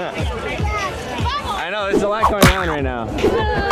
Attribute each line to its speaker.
Speaker 1: I know, there's a lot going on right now.